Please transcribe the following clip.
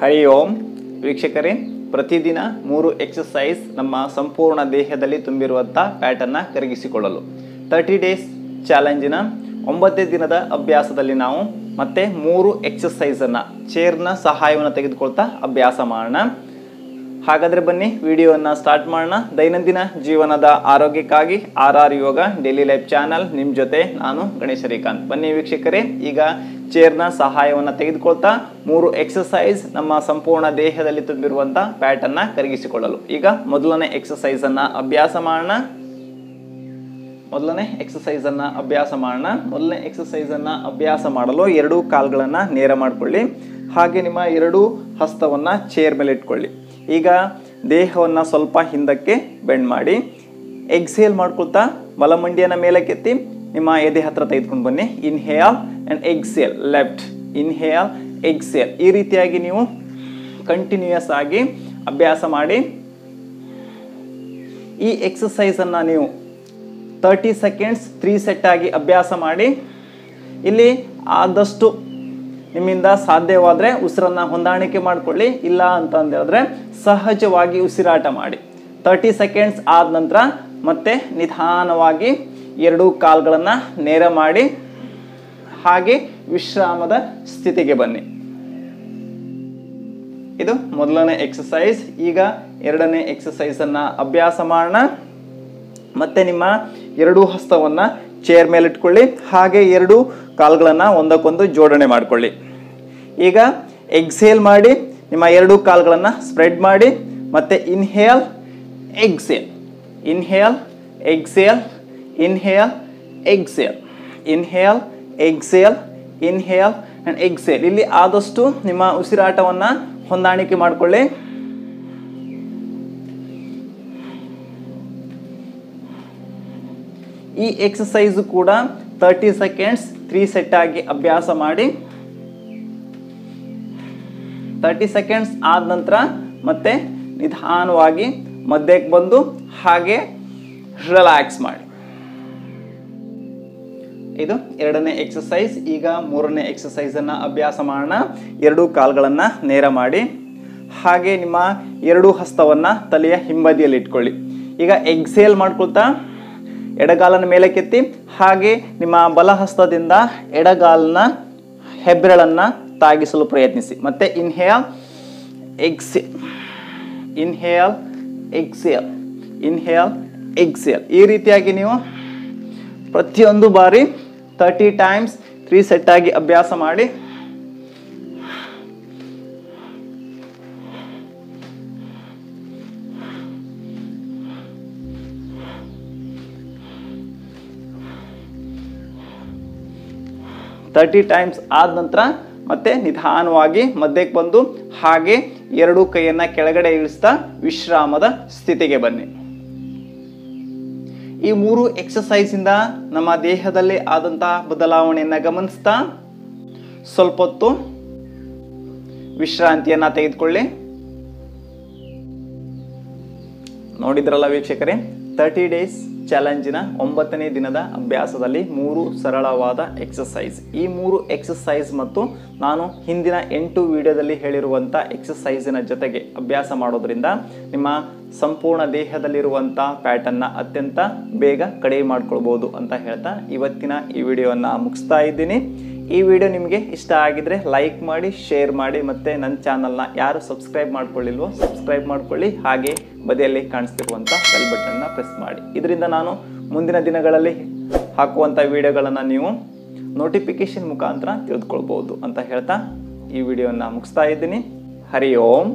ಹರಿ ಓಂ. ವೀಕ್ಷಕರೇ, ಪ್ರತಿದಿನ ಮೂರು ಎಕ್ಸಸೈಸ್ ನಮ್ಮ ಸಂಪೂರ್ಣ ದೇಹದಲ್ಲಿ ತುಂಬಿರುವಂಥ ಫ್ಯಾಟನ್ನು ಕರಗಿಸಿಕೊಳ್ಳಲು. ತರ್ಟಿ ಡೇಸ್ ಚಾಲೆಂಜಿನ ಒಂಬತ್ತೇ ದಿನದ ಅಭ್ಯಾಸದಲ್ಲಿ ನಾವು ಮತ್ತೆ ಮೂರು ಎಕ್ಸಸೈಸನ್ನು ಚೇರ್ನ ಸಹಾಯವನ್ನು ತೆಗೆದುಕೊಳ್ತಾ ಅಭ್ಯಾಸ ಮಾಡೋಣ. ಹಾಗಾದರೆ ಬನ್ನಿ, ವಿಡಿಯೋವನ್ನು ಸ್ಟಾರ್ಟ್ ಮಾಡೋಣ. ದೈನಂದಿನ ಜೀವನದ ಆರೋಗ್ಯಕ್ಕಾಗಿ R R Yoga daily life channel ನಿಮ್ಮ ಜೊತೆ ನಾನು ಗಣೇಶ ಶ್ರೀಕಾಂತ್ ಬನ್ನಿ ವೀಕ್ಷಕರೇ, ಈಗ ಚೇರ್ನ ಸಹಾಯವನ್ನು ತೆಗೆದುಕೊಳ್ತಾ, ಮೂರು ಎಕ್ಸಸೈಸ್ ನಮ್ಮ ಸಂಪೂರ್ಣ ದೇಹದಲ್ಲಿ ತುಂಬಿರುವಂಥ ಪ್ಯಾಟರ್ನ ಕರಗಿಸಿಕೊಳ್ಳಲು. ಈಗ ಮೊದಲನೇ ಎಕ್ಸಸೈಸನ್ನು ಅಭ್ಯಾಸ ಮಾಡೋಣ. ಮೊದಲನೇ ಎಕ್ಸಸೈಸನ್ನು ಅಭ್ಯಾಸ ಮಾಡೋಣ. ಮೊದಲನೇ ಎಕ್ಸಸೈಸನ್ನು ಅಭ್ಯಾಸ ಮಾಡಲು ಎರಡೂ ಕಾಲ್ಗಳನ್ನು ನೇರ ಮಾಡಿಕೊಳ್ಳಿ. ಹಾಗೆ ನಿಮ್ಮ ಎರಡೂ ಹಸ್ತವನ್ನು ಚೇರ್ ಮೇಲೆ ಇಟ್ಕೊಳ್ಳಿ ಈಗ ದೇಹವನ್ನು ಸ್ವಲ್ಪ ಹಿಂದಕ್ಕೆ ಬೆಂಡ್ ಮಾಡಿ ಎಕ್ಸೇಲ್ ಮಾಡ್ಕೊಳ್ತಾ ಬಲಮಂಡಿಯನ್ನು ಮೇಲಕ್ಕೆತ್ತಿ ನಿಮ್ಮ ಎದೆ ಹತ್ರ ತೆಗೆದುಕೊಂಡು ಬನ್ನಿ. Inhale and exhale left inhale exhale ಈ ರೀತಿಯಾಗಿ ನೀವು ಕಂಟಿನ್ಯೂಯಸ್ ಆಗಿ ಅಭ್ಯಾಸ ಮಾಡಿ. ಈ ಎಕ್ಸಸೈಸನ್ನು ನೀವು ತರ್ಟಿ ಸೆಕೆಂಡ್ಸ್ ತ್ರೀ ಸೆಟ್ ಆಗಿ ಅಭ್ಯಾಸ ಮಾಡಿ. ಇಲ್ಲಿ ಆದಷ್ಟು ನಿಮ್ಮಿಂದ ಸಾಧ್ಯವಾದರೆ ಉಸಿರನ್ನು ಹೊಂದಾಣಿಕೆ ಮಾಡಿಕೊಳ್ಳಿ, ಇಲ್ಲ ಅಂತ ಹೇಳಿದ್ರೆ ಸಹಜವಾಗಿ ಉಸಿರಾಟ ಮಾಡಿ. ತರ್ಟಿ ಸೆಕೆಂಡ್ಸ್ ಆದ ನಂತರ ಮತ್ತೆ ನಿಧಾನವಾಗಿ ಎರಡೂ ಕಾಲುಗಳನ್ನು ನೇರ ಮಾಡಿ, ಹಾಗೆ ವಿಶ್ರಾಮದ ಸ್ಥಿತಿಗೆ ಬನ್ನಿ. ಇದು ಮೊದಲನೇ ಎಕ್ಸಸೈಸ್ ಈಗ ಎರಡನೇ ಎಕ್ಸಸೈಸನ್ನು ಅಭ್ಯಾಸ ಮಾಡೋಣ. ಮತ್ತೆ ನಿಮ್ಮ ಎರಡೂ ಹಸ್ತವನ್ನು ಚೇರ್ ಮೇಲೆ ಇಟ್ಕೊಳ್ಳಿ. ಹಾಗೆ ಎರಡು ಕಾಲುಗಳನ್ನು ಒಂದಕ್ಕೊಂದು ಜೋಡಣೆ ಮಾಡಿಕೊಳ್ಳಿ. ಈಗ ಎಕ್ಸೇಲ್ ಮಾಡಿ, ನಿಮ್ಮ ಎರಡೂ ಕಾಲುಗಳನ್ನು ಸ್ಪ್ರೆಡ್ ಮಾಡಿ, ಮತ್ತೆ inhale exhale inhale exhale inhale exhale inhale exhale inhale and exhale ಇಲ್ಲಿ ಆದಷ್ಟು ನಿಮ್ಮ ಉಸಿರಾಟವನ್ನು ಹೊಂದಾಣಿಕೆ ಮಾಡಿಕೊಳ್ಳಿ. ಈ ಎಕ್ಸಸೈಸು ಕೂಡ ತರ್ಟಿ ಸೆಕೆಂಡ್ಸ್ ತ್ರೀ ಸೆಟ್ ಆಗಿ ಅಭ್ಯಾಸ ಮಾಡಿ. ತರ್ಟಿ ಸೆಕೆಂಡ್ಸ್ ಆದ ನಂತರ ಮತ್ತೆ ನಿಧಾನವಾಗಿ ಮಧ್ಯಕ್ಕೆ ಬಂದು ಹಾಗೆ ರಿಲ್ಯಾಕ್ಸ್ ಮಾಡಿ. ಇದು ಎರಡನೇ ಎಕ್ಸಸೈಸ್ ಈಗ ಮೂರನೇ ಎಕ್ಸಸೈಸನ್ನು ಅಭ್ಯಾಸ ಮಾಡೋಣ. ಎರಡೂ ಕಾಲುಗಳನ್ನು ನೇರ ಮಾಡಿ. ಹಾಗೆ ನಿಮ್ಮ ಎರಡೂ ಹಸ್ತವನ್ನು ತಲೆಯ ಹಿಂಬದಿಯಲ್ಲಿ ಇಟ್ಕೊಳ್ಳಿ. ಈಗ ಎಕ್ಸೇಲ್ ಮಾಡ್ಕೊಳ್ತಾ. ಎಡಗಾಲನ ಮೇಲಕ್ಕೆತ್ತಿ ಹಾಗೆ ನಿಮ್ಮ ಬಲಹಸ್ತದಿಂದ ಎಡಗಾಲನ ಹೆಬ್ಬೆರಳನ್ನು ತಾಗಿಸಲು ಪ್ರಯತ್ನಿಸಿ. ಮತ್ತೆ inhale ex inhale exhale inhale exhale ಈ ರೀತಿಯಾಗಿ ನೀವು ಪ್ರತಿಯೊಂದು ಬಾರಿ ತರ್ಟಿ ಟೈಮ್ಸ್ ತ್ರೀ ಸೆಟ್ಟಾಗಿ ಅಭ್ಯಾಸ ಮಾಡಿ ತರ್ಟಿ ಟೈಮ್ಸ್ ಆದ ನಂತರ ಮತ್ತೆ ನಿಧಾನವಾಗಿ ಮಧ್ಯಕ್ಕೆ ಬಂದು ಹಾಗೆ ಎರಡು ಕೈಯನ್ನು ಕೆಳಗಡೆ ಇಳಿಸ್ತಾ ವಿಶ್ರಾಮದ ಸ್ಥಿತಿಗೆ ಬನ್ನಿ. ಈ ಮೂರು ಎಕ್ಸಸೈಸ್ ನಮ್ಮ ದೇಹದಲ್ಲಿ ಆದಂತಹ ಬದಲಾವಣೆಯನ್ನು ಗಮನಿಸ್ತಾ ಸ್ವಲ್ಪ ಹೊತ್ತು ವಿಶ್ರಾಂತಿಯನ್ನ ತೆಗೆದುಕೊಳ್ಳಿ. ನೋಡಿದ್ರಲ್ಲ ವೀಕ್ಷಕರೇ ತರ್ಟಿ ಡೇಸ್ ಚಾಲೆಂಜಿನ ಒಂಬತ್ತನೇ ದಿನದ ಅಭ್ಯಾಸದಲ್ಲಿ ಮೂರು ಸರಳವಾದ ಎಕ್ಸಸೈಸ್ ಈ ಮೂರು ಎಕ್ಸಸೈಸ್ ಮತ್ತು ನಾನು ಹಿಂದಿನ ಎಂಟು ವಿಡಿಯೋದಲ್ಲಿ ಹೇಳಿರುವಂಥ ಎಕ್ಸಸೈಸಿನ ಜೊತೆಗೆ ಅಭ್ಯಾಸ ಮಾಡೋದ್ರಿಂದ ನಿಮ್ಮ ಸಂಪೂರ್ಣ ದೇಹದಲ್ಲಿರುವಂಥ ಪ್ಯಾಟರ್ನ ಅತ್ಯಂತ ಬೇಗ ಕಡಿಮೆ ಮಾಡ್ಕೊಳ್ಬೋದು ಅಂತ ಹೇಳ್ತಾ ಇವತ್ತಿನ ಈ ವಿಡಿಯೋವನ್ನು ಮುಗಿಸ್ತಾ ಇದ್ದೀನಿ. ಈ ವಿಡಿಯೋ ನಿಮಗೆ ಇಷ್ಟ ಆಗಿದ್ರೆ ಲೈಕ್ ಮಾಡಿ ಶೇರ್ ಮಾಡಿ ಮತ್ತು ನನ್ನ ಚಾನಲ್ನ ಯಾರು ಸಬ್ಸ್ಕ್ರೈಬ್ ಮಾಡ್ಕೊಳ್ಳಿಲ್ವೋ ಸಬ್ಸ್ಕ್ರೈಬ್ ಮಾಡ್ಕೊಳ್ಳಿ. ಹಾಗೆ ಬದಿಯಲ್ಲಿ ಕಾಣಿಸ್ತಿರುವಂಥ ಬೆಲ್ ಬಟನ್ನ ಪ್ರೆಸ್ ಮಾಡಿ. ಇದರಿಂದ ನಾನು ಮುಂದಿನ ದಿನಗಳಲ್ಲಿ ಹಾಕುವಂಥ ವಿಡಿಯೋಗಳನ್ನು ನೀವು ನೋಟಿಫಿಕೇಶನ್ ಮುಖಾಂತರ ತಿಳಿದುಕೊಳ್ಬೋದು ಅಂತ ಹೇಳ್ತಾ ಈ ವಿಡಿಯೋನ ಮುಗಿಸ್ತಾ ಇದ್ದೀನಿ. ಹರಿ ಓಂ.